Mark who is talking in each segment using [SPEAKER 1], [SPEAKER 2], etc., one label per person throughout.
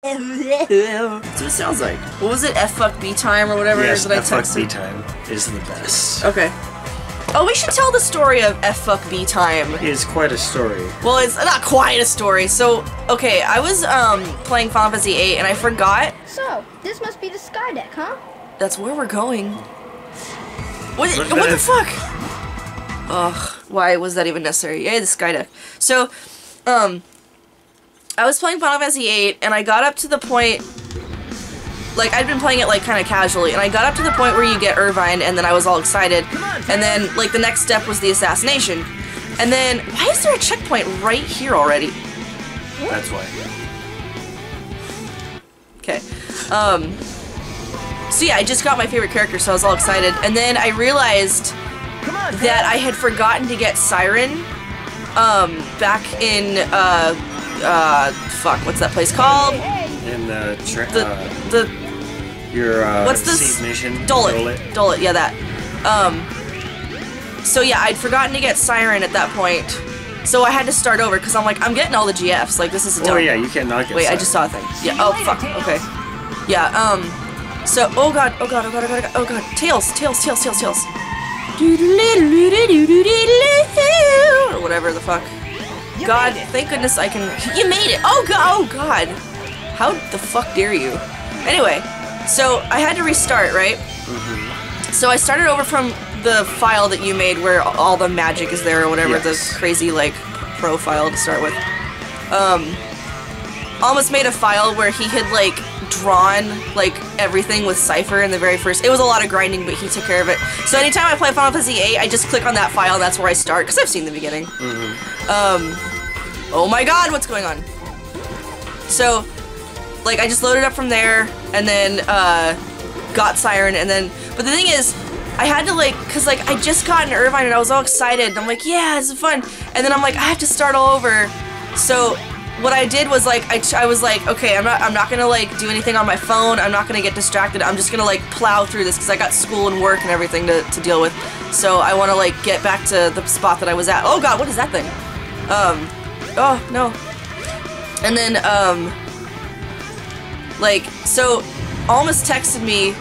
[SPEAKER 1] That's what it sounds like. What was it? F fuck B time or whatever
[SPEAKER 2] Yes,
[SPEAKER 1] that I
[SPEAKER 2] F fuck? B time is the best.
[SPEAKER 1] Okay. Oh, we should tell the story of F fuck B time.
[SPEAKER 2] It's quite a story.
[SPEAKER 1] Well, it's not quite a story. So, okay, I was um playing Final Fantasy VIII and I forgot.
[SPEAKER 3] So, this must be the sky deck, huh?
[SPEAKER 1] That's where we're going. What?
[SPEAKER 2] But
[SPEAKER 1] What the fuck? Ugh. Why was that even necessary? Yay, the sky deck. So, um, I was playing Final Fantasy VIII and I got up to the point. Like I'd been playing it like kind of casually, and I got up to the point where you get Irvine, and then I was all excited. And then like the next step was the assassination. And then why is there a checkpoint right here already?
[SPEAKER 2] That's why.
[SPEAKER 1] Okay. Um. So yeah, I just got my favorite character, so I was all excited, and then I realized that I had forgotten to get Siren. Um, back in uh, uh, fuck, what's that place called?
[SPEAKER 2] Uh, tra-
[SPEAKER 1] The
[SPEAKER 2] uh,
[SPEAKER 1] the
[SPEAKER 2] your uh,
[SPEAKER 1] what's this?
[SPEAKER 2] mission.
[SPEAKER 1] Dollet.
[SPEAKER 2] Dollet.
[SPEAKER 1] Dollet, yeah, that. Um. So yeah, I'd forgotten to get Siren at that point, so I had to start over because I'm like, I'm getting all the GFs. Like this is a
[SPEAKER 2] Oh yeah, you cannot get.
[SPEAKER 1] Wait, I just saw a thing. Yeah. Oh fuck. Okay. Yeah. Um. So, oh god, oh god, oh god, oh god, oh god, oh god. Tails, tails, tails, tails, tails. Or whatever the fuck. God, thank goodness I can. You made it. Oh god. Oh god. How the fuck dare you? Anyway, so I had to restart, right? So I started over from the file that you made where all the magic is there or whatever,
[SPEAKER 2] Yes.
[SPEAKER 1] the crazy like profile to start with. Um almost made a file where he had like drawn like everything with Cypher in the very first. It was a lot of grinding, but he took care of it. So anytime I play Final Fantasy VIII, I just click on that file and that's where I start because I've seen the beginning. Um, oh my God, what's going on? So, like, I just loaded up from there and then uh, got Siren and then. But the thing is, I had to like, cause like I just got in Irvine and I was all excited. And I'm like, yeah, this is fun. And then I'm like, I have to start all over. So what I did was like, I, I was like, okay, I'm not, I'm not gonna like do anything on my phone. I'm not gonna get distracted. I'm just gonna like plow through this because I got school and work and everything to, to deal with. So I want to like get back to the spot that I was at. Oh God, what is that thing? Um, oh no. And then um, like so, almost texted me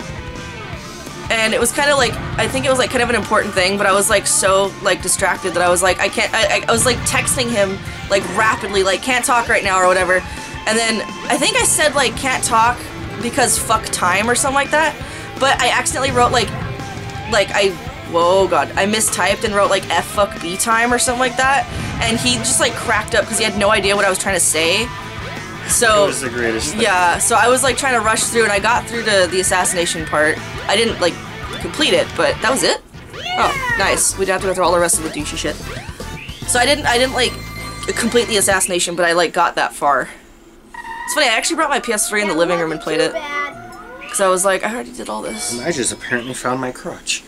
[SPEAKER 1] and it was kind of like I think it was like kind of an important thing, but I was like so like distracted that I was like I can't. I, I was like texting him like rapidly, like can't talk right now or whatever. And then I think I said like can't talk because fuck time or something like that. But I accidentally wrote like like I whoa god I mistyped and wrote like f fuck b time or something like that. And he just like cracked up because he had no idea what I was trying to say. So
[SPEAKER 2] It was the greatest. Thing.
[SPEAKER 1] yeah, so I was like trying to rush through and I got through to the assassination part. I didn't like complete it, but that was it. Oh, nice. We didn't have to go through all the rest of the douchey shit. So I didn't I didn't like complete the assassination, but I like got that far. It's funny, I actually brought my PS3 in the living room and played it. Cause I was like, I already did all this.
[SPEAKER 2] I just apparently found my crotch.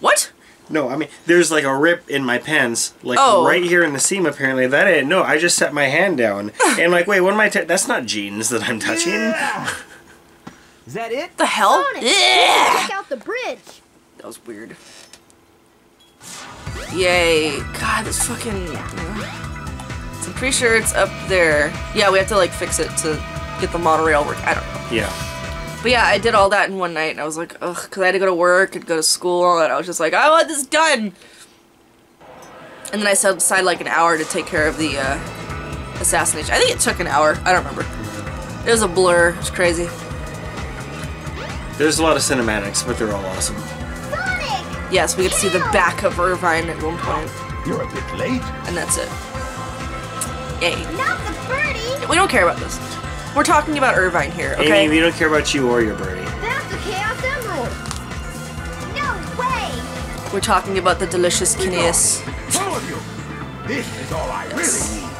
[SPEAKER 1] What?
[SPEAKER 2] No, I mean, there's like a rip in my pants, like
[SPEAKER 1] Oh.
[SPEAKER 2] right here in the seam. Apparently, that ain't. No, I just set my hand down and like, wait, what am I? ta- that's not jeans that I'm touching.
[SPEAKER 4] Is that it?
[SPEAKER 1] The hell?
[SPEAKER 3] Sonic,
[SPEAKER 1] Yeah.
[SPEAKER 3] check out the bridge.
[SPEAKER 1] That was weird. Yay. God, this fucking... So I'm pretty sure it's up there. Yeah, we have to like fix it to get the monorail work. I don't know.
[SPEAKER 2] Yeah.
[SPEAKER 1] But yeah, I did all that in one night, and I was like, ugh, because I had to go to work and go to school, and all that. I was just like, I want this done! And then I set aside like an hour to take care of the uh, assassination. I think it took an hour. I don't remember. It was a blur. It was crazy.
[SPEAKER 2] There's a lot of cinematics, but they're all awesome.
[SPEAKER 3] Sonic!
[SPEAKER 1] Yes, we get to see the back of Irvine at one point,
[SPEAKER 5] You're a bit late.
[SPEAKER 1] and that's it. Yay.
[SPEAKER 3] Not the birdie!
[SPEAKER 1] We don't care about this. We're talking about Irvine here, okay?
[SPEAKER 2] Amy, we don't care about you or your birdie.
[SPEAKER 3] That's the Chaos Emerald! No way!
[SPEAKER 1] We're talking about the delicious Kinneas.
[SPEAKER 5] All of you. This is all I
[SPEAKER 1] Yes.
[SPEAKER 5] really need.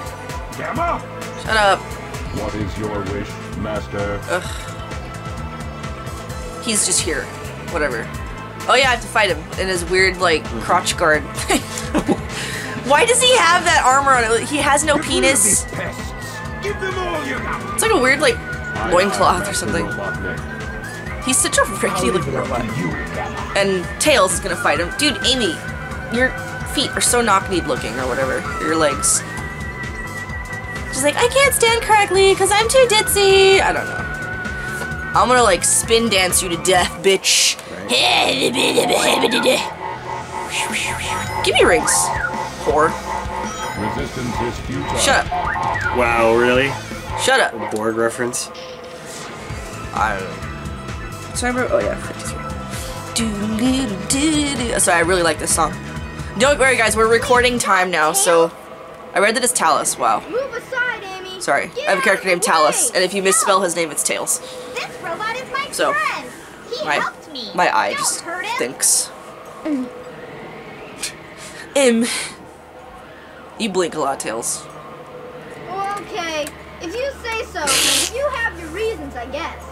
[SPEAKER 5] Gamma,
[SPEAKER 1] Shut up.
[SPEAKER 5] what is your wish, Master?
[SPEAKER 1] He's just here. Whatever. Oh yeah, I have to fight him in his weird, like, crotch guard. Why does he have that armor on? He has no penis.
[SPEAKER 5] Give them all you got.
[SPEAKER 1] It's like a weird, like, loincloth or something. He's such a rickety looking robot. And Tails is gonna fight him. Dude, Amy, your feet are so knock-kneed looking or whatever. Your legs. She's like, I can't stand correctly because I'm too ditzy. I don't know. I'm gonna like spin dance you to death, bitch. Give me rings, whore.
[SPEAKER 5] Resistance is futile.
[SPEAKER 1] Shut up.
[SPEAKER 2] Wow, really?
[SPEAKER 1] Shut up.
[SPEAKER 2] Board reference?
[SPEAKER 1] I don't know. So I remember, oh yeah, 53. Doo-doo-doo-doo-doo. Sorry, I really like this song. Don't worry, guys, we're recording time now, so I read that it's Talus. Wow.
[SPEAKER 3] Move aside, Amy.
[SPEAKER 1] Sorry,
[SPEAKER 3] Get
[SPEAKER 1] I have a character named
[SPEAKER 3] the
[SPEAKER 1] Talus,
[SPEAKER 3] way.
[SPEAKER 1] and if you misspell
[SPEAKER 3] No.
[SPEAKER 1] his name, it's Tails.
[SPEAKER 3] This robot is my
[SPEAKER 1] So,
[SPEAKER 3] friend. He
[SPEAKER 1] My
[SPEAKER 3] helped me.
[SPEAKER 1] my eye
[SPEAKER 3] Don't
[SPEAKER 1] just
[SPEAKER 3] hurt him.
[SPEAKER 1] thinks. Mm. M. You blink a lot, Tails.
[SPEAKER 3] Okay, if you say so. if you have your reasons, I guess.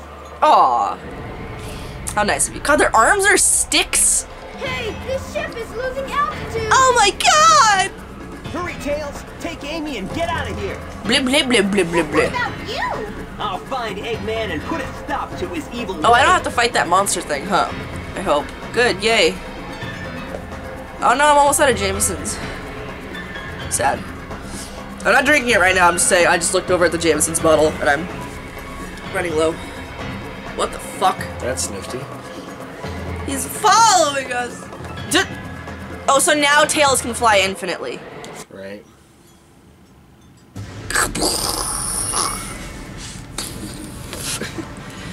[SPEAKER 1] Aw. How nice of you. God, their arms are sticks.
[SPEAKER 3] Hey, this ship is losing altitude.
[SPEAKER 1] Oh my god!
[SPEAKER 4] Hurry, Tails! Take Amy and get out of here!
[SPEAKER 1] Blip, blip, blip, blip, blip,
[SPEAKER 3] What
[SPEAKER 1] blip.
[SPEAKER 3] you?
[SPEAKER 4] I'll find Eggman and put a stop to his evil
[SPEAKER 1] Oh, I don't have to fight that monster thing, huh? I hope. Good, yay. Oh no, I'm almost out of Jameson's. Sad. I'm not drinking it right now, I'm just saying, I just looked over at the Jameson's bottle and I'm running low. What the fuck?
[SPEAKER 2] That's nifty.
[SPEAKER 1] He's following us! D- oh, so now Tails can fly infinitely.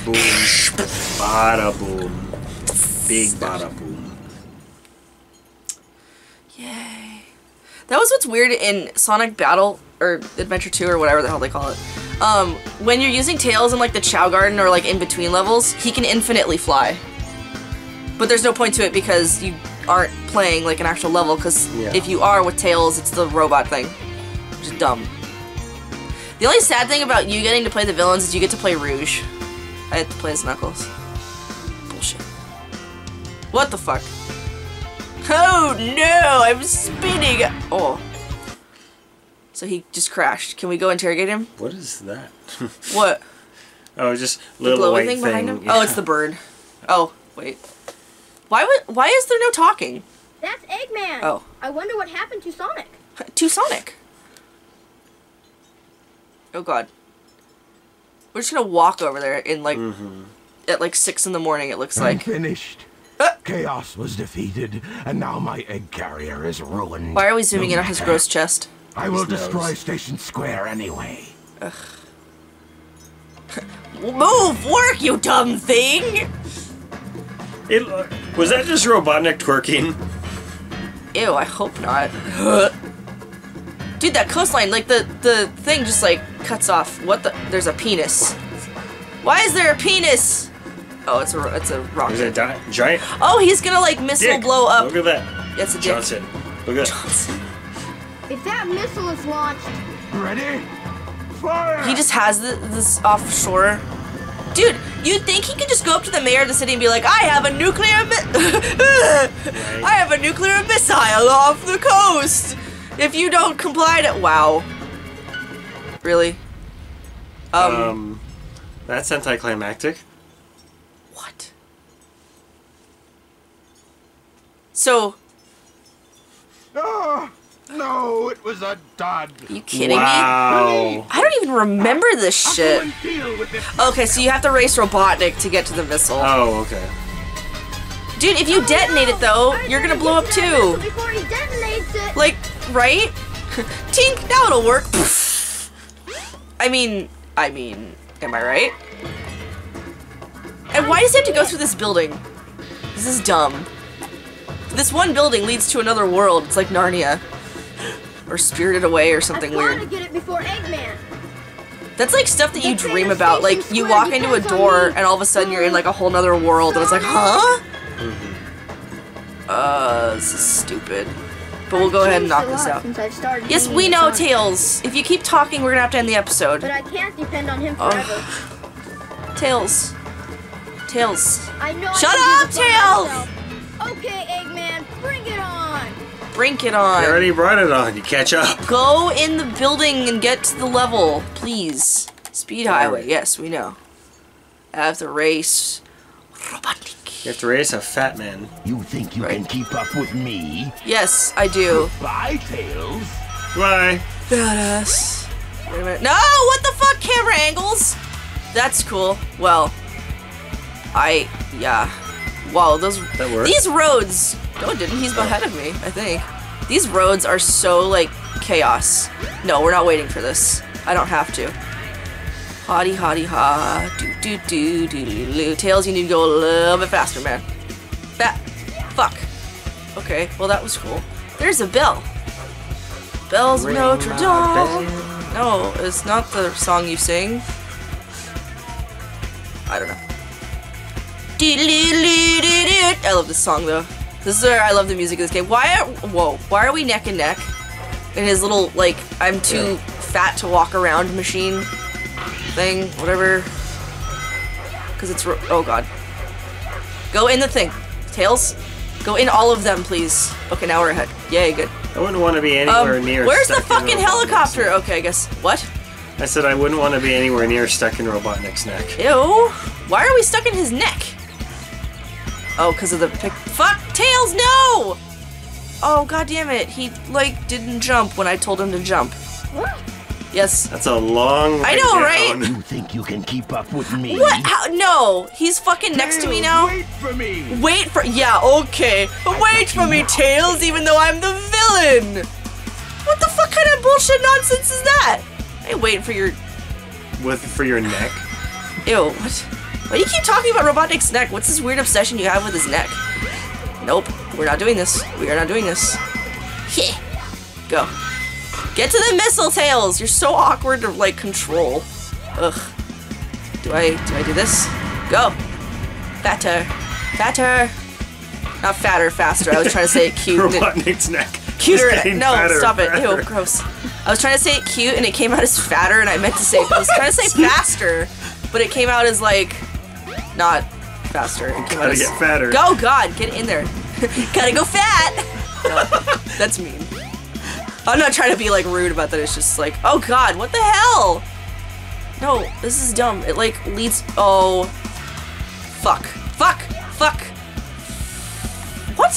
[SPEAKER 2] Boom. Bada boom. Big bada boom.
[SPEAKER 1] Yay. That was what's weird in Sonic Battle or Adventure 2 or whatever the hell they call it. Um, when you're using Tails in like the Chao Garden or like in between levels, he can infinitely fly. But there's no point to it because you aren't playing like an actual level because
[SPEAKER 2] Yeah.
[SPEAKER 1] if you are with Tails, it's the robot thing. Which is dumb. The only sad thing about you getting to play the villains is you get to play Rouge. I had to play as Knuckles. Bullshit. What the fuck? Oh no, I'm spinning. Oh. So he just crashed. Can we go interrogate him?
[SPEAKER 2] What is that?
[SPEAKER 1] What?
[SPEAKER 2] oh, just
[SPEAKER 1] The
[SPEAKER 2] little
[SPEAKER 1] glowing
[SPEAKER 2] white
[SPEAKER 1] thing
[SPEAKER 2] thing.
[SPEAKER 1] behind him? Oh, it's the bird. Oh, wait. Why would why is there no talking?
[SPEAKER 3] That's Eggman.
[SPEAKER 1] Oh.
[SPEAKER 3] I wonder what happened to Sonic.
[SPEAKER 1] To Sonic. Oh god. We're just gonna walk over there in like
[SPEAKER 2] Mm-hmm.
[SPEAKER 1] at like six in the morning it looks
[SPEAKER 6] I'm
[SPEAKER 1] like.
[SPEAKER 6] finished.
[SPEAKER 1] Uh.
[SPEAKER 6] Chaos was defeated, and now my egg carrier is ruined.
[SPEAKER 1] Why are we zooming
[SPEAKER 6] No
[SPEAKER 1] in on his gross chest?
[SPEAKER 6] I will
[SPEAKER 2] nose.
[SPEAKER 6] destroy Station Square anyway. Ugh.
[SPEAKER 1] Move! Work, you dumb thing!
[SPEAKER 2] It, was that just Robotnik twerking?
[SPEAKER 1] Ew, I hope not. Dude, that coastline, like the the thing just like cuts off. What the? There's a penis. Why is there a penis? Oh, it's a it's a
[SPEAKER 2] There's a
[SPEAKER 1] rocket.
[SPEAKER 2] di- giant
[SPEAKER 1] Oh, he's gonna like missile
[SPEAKER 2] dick.
[SPEAKER 1] blow up.
[SPEAKER 2] Look at that.
[SPEAKER 1] It's a dick.
[SPEAKER 2] Johnson. Look at that.
[SPEAKER 3] If that missile is launched,
[SPEAKER 6] Ready? Fire!
[SPEAKER 1] He just has th- this offshore. Dude, you'd think he could just go up to the mayor of the city and be like, I have a nuclear mi- I have a nuclear missile off the coast. If you don't comply to Wow. Really? Um,
[SPEAKER 2] Um, that's anticlimactic.
[SPEAKER 1] what? So,
[SPEAKER 6] Ah, no, it was a dud.
[SPEAKER 1] are you kidding me?
[SPEAKER 2] wow.
[SPEAKER 1] I don't even remember this shit.
[SPEAKER 6] and deal with this
[SPEAKER 1] Okay, so you have to race Robotnik to get to the missile.
[SPEAKER 2] Oh, okay.
[SPEAKER 1] Dude, if you detonate it though, you're gonna blow up
[SPEAKER 3] to that missile
[SPEAKER 1] too.
[SPEAKER 3] Before he detonates it.
[SPEAKER 1] Like, right? Tink, now it'll work. I mean, I mean, am I right? And why does he have to go through this building? This is dumb. This one building leads to another world. It's like Narnia. Or Spirited Away or something weird.
[SPEAKER 3] get it before Eggman.
[SPEAKER 1] That's like stuff that you dream about. Like, you walk into a door and all of a sudden you're in like a whole nother world and it's like, huh? Uh, this is stupid. But we'll go ahead and knock this out.
[SPEAKER 3] Since I've started
[SPEAKER 1] Yes, we know,
[SPEAKER 3] Sonic.
[SPEAKER 1] Tails. If you keep talking, we're gonna have to end the episode.
[SPEAKER 3] But I can't depend on him
[SPEAKER 1] Oh.
[SPEAKER 3] forever.
[SPEAKER 1] Tails. Tails.
[SPEAKER 3] I know.
[SPEAKER 1] Shut
[SPEAKER 3] I
[SPEAKER 1] up,
[SPEAKER 3] can do this
[SPEAKER 1] Tails!
[SPEAKER 3] Okay, Eggman, bring it on.
[SPEAKER 1] Bring it
[SPEAKER 2] I
[SPEAKER 1] on.
[SPEAKER 2] already brought it on. You catch up.
[SPEAKER 1] Go in the building and get to the level, please. Speed highway. Yes, we know. I have to race. Robotnik.
[SPEAKER 2] You have to race a fat man.
[SPEAKER 6] You think you
[SPEAKER 1] Right.
[SPEAKER 6] can keep up with me?
[SPEAKER 1] Yes, I do.
[SPEAKER 6] Bye, Tails.
[SPEAKER 2] Why?
[SPEAKER 1] Badass. Wait a minute. No! What the fuck? Camera angles? That's cool. Well, I yeah. Wow, those
[SPEAKER 2] That worked?
[SPEAKER 1] these roads. No, it didn't. He's oh. ahead of me. I think these roads are so like chaos. No, we're not waiting for this. I don't have to. Hotty hotty ha. Do do do do do do. Tails, you need to go a little bit faster, man. Bat. Fuck. Okay. Well, that was cool. There's a bell. Bells
[SPEAKER 2] Ring
[SPEAKER 1] Notre Dame.
[SPEAKER 2] bell.
[SPEAKER 1] No, it's not the song you sing. I don't know. I love this song though. This is where I love the music of this game. Why are whoa? Why are we neck and neck? In his little like I'm too fat to walk around machine thing, whatever. Cause it's ro- oh god. Go in the thing, tails. Go in all of them, please. Okay, now we're ahead. Yay, good.
[SPEAKER 2] I wouldn't want to be
[SPEAKER 1] Um,
[SPEAKER 2] anywhere near.
[SPEAKER 1] where's the
[SPEAKER 2] stuck in
[SPEAKER 1] fucking
[SPEAKER 2] Robotnik's
[SPEAKER 1] helicopter?
[SPEAKER 2] neck.
[SPEAKER 1] Okay, I guess. What?
[SPEAKER 2] I said I wouldn't want to be anywhere near stuck in Robotnik's neck.
[SPEAKER 1] Ew. Why are we stuck in his neck? Oh, because of the pic. Fuck! Tails, no! Oh, god damn it. He, like, didn't jump when I told him to jump. Yes.
[SPEAKER 2] That's a long.
[SPEAKER 1] I know,
[SPEAKER 2] down.
[SPEAKER 1] right?
[SPEAKER 6] You think you can keep up with me?
[SPEAKER 1] What? How? No! He's fucking next to me now.
[SPEAKER 6] Wait for me!
[SPEAKER 1] Wait for. Yeah, okay. Wait for me, Tails, even though I'm the villain! What the fuck kind of bullshit nonsense is that? I wait for your.
[SPEAKER 2] With for your neck.
[SPEAKER 1] Ew, what? Why do you keep talking about Robotnik's neck? What's this weird obsession you have with his neck? Nope, we're not doing this. We are not doing this. Yeah. Go. Get to the missile tails! You're so awkward to, like, control. Ugh. Do I, do I do this? Go. Fatter. Fatter. Not fatter, faster. I was trying to say it cute.
[SPEAKER 2] Robotnik's neck.
[SPEAKER 1] cuter. No,
[SPEAKER 2] fatter,
[SPEAKER 1] stop it.
[SPEAKER 2] fatter.
[SPEAKER 1] Ew, gross. I was trying to say it cute and it came out as fatter, and I meant to say I was trying to say faster, but it came out as like not faster. It came
[SPEAKER 2] Gotta
[SPEAKER 1] as
[SPEAKER 2] get fatter.
[SPEAKER 1] Go God, get in there. Gotta go fat. No, that's mean. I'm not trying to be like rude about that. It's just like, oh God, what the hell? No, this is dumb. It like leads. Oh, fuck, fuck, fuck. What?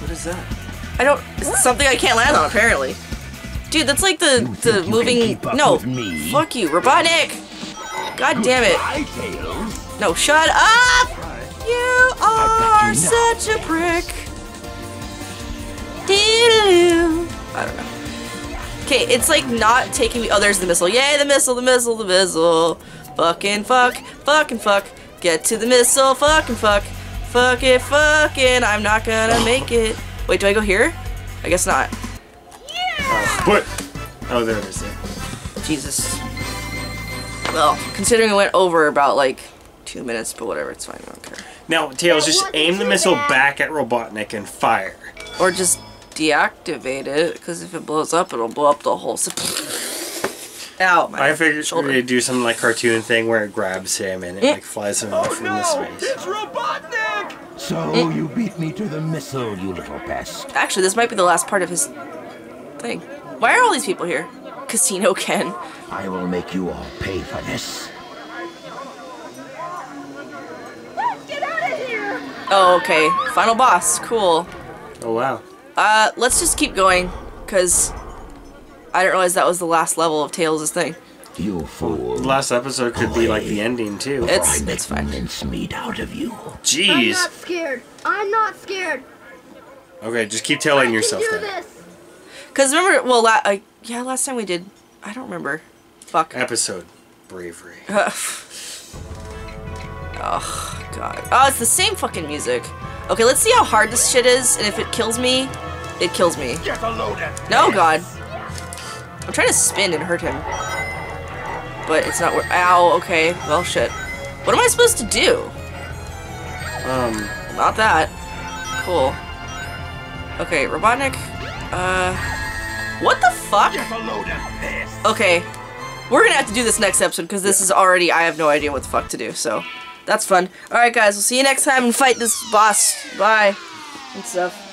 [SPEAKER 2] What is that?
[SPEAKER 1] I don't. It's something I can't land on, apparently. Dude, that's like the the moving. No,
[SPEAKER 6] me?
[SPEAKER 1] fuck you, Robotnik. God damn it! No, shut up! You are
[SPEAKER 6] you
[SPEAKER 1] such a prick. Okay, it's like not taking me. Oh, there's the missile. Yay, the missile, the missile, the missile. Fucking fuck, fucking fuck. Get to the missile, fucking fuck. Fuck it, fucking. I'm not gonna make it. Wait, do I go here? I guess not. Yeah!
[SPEAKER 2] What? Oh, there it is.
[SPEAKER 1] Jesus. Well, considering it went over about like two minutes, but whatever, it's fine. I don't care.
[SPEAKER 2] Now, Tails, just aim the missile back at Robotnik and fire.
[SPEAKER 1] Or just deactivate it, because if it blows up, it'll blow up the whole. s- Ow, my
[SPEAKER 2] I figured
[SPEAKER 1] shoulder.
[SPEAKER 2] we'd do some like cartoon thing where it grabs him and it like flies him off into oh, space.
[SPEAKER 4] It's Robotnik!
[SPEAKER 6] So you beat me to the missile, you little pest.
[SPEAKER 1] Actually, this might be the last part of his thing. Why are all these people here? Casino Ken.
[SPEAKER 6] I will make you all pay for this.
[SPEAKER 3] Let's Get out of here!
[SPEAKER 1] Oh, okay. Final boss. Cool.
[SPEAKER 2] Oh wow.
[SPEAKER 1] Uh, let's just keep going, because I didn't realize that was the last level of Tails' thing.
[SPEAKER 6] You fool.
[SPEAKER 2] The last episode could be like the ending too.
[SPEAKER 1] It's
[SPEAKER 6] I
[SPEAKER 1] it's
[SPEAKER 6] make
[SPEAKER 1] fine.
[SPEAKER 6] mincemeat out of you.
[SPEAKER 2] Jeez.
[SPEAKER 3] I'm not scared. I'm not scared.
[SPEAKER 2] Okay, just keep
[SPEAKER 3] I
[SPEAKER 2] telling
[SPEAKER 3] can
[SPEAKER 2] yourself
[SPEAKER 3] do
[SPEAKER 2] that.
[SPEAKER 3] this.
[SPEAKER 1] Because remember, well, la- I, yeah, last time we did, I don't remember. Fuck.
[SPEAKER 2] Episode bravery.
[SPEAKER 1] Oh, God. Oh, it's the same fucking music. Okay, let's see how hard this shit is, and if it kills me, it kills me.
[SPEAKER 6] Get a load of
[SPEAKER 1] No, God. I'm trying to spin and hurt him. But it's not wor- Ow, okay. Well, shit. What am I supposed to do?
[SPEAKER 2] Um,
[SPEAKER 1] Not that. Cool. Okay, Robotnik. Uh. What the fuck?
[SPEAKER 6] Get a load of this.
[SPEAKER 1] Okay. We're gonna have to do this next episode because this is already. I have no idea what the fuck to do, so. That's fun. Alright, guys, we'll see you next time and fight this boss. Bye. And stuff.